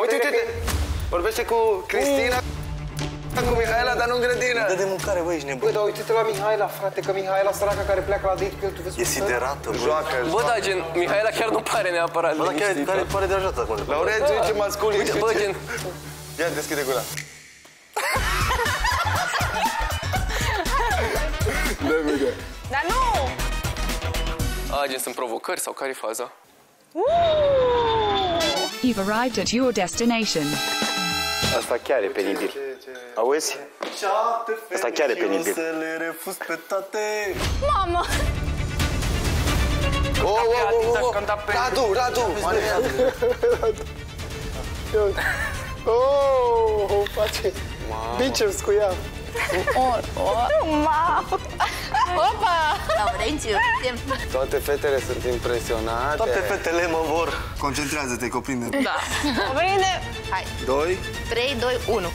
Uite, uite, uite! Vorbește cu Cristina, cu Mihaela, dar nu în grădină. Dă de mâncare, băi, ești nebun. Băi, dar uite-te la Mihaela, frate, că Mihaela, săraca care pleacă la date cu el, tu vezi E cum stă? siderată, băi. Joacă, Bă, da, gen, Mihaela chiar nu pare neapărat Bă, dar chiar liniștită. care pare deranjat acum. Laurențiu, ce masculin Uite, și bă, ce- gen, Ia, deschide gura. Dă mine. Dar nu! a, gen, sunt provocări sau care e faza? You've arrived at your destination. Asta chiar e penibil. Auzi? Asta chiar e penibil. Să le refuz pe toate. Mamă! Oh, oh, oh, oh, Cânta pe- Radu, Radu, Maria. Oh, face biceps cu ea. Mamă! Opa! Laurențiu, Toate fetele sunt impresionate. Toate fetele mă vor. Concentrează-te, că o prinde. Da. Prinde! Hai, Doi. 3, 2, 1.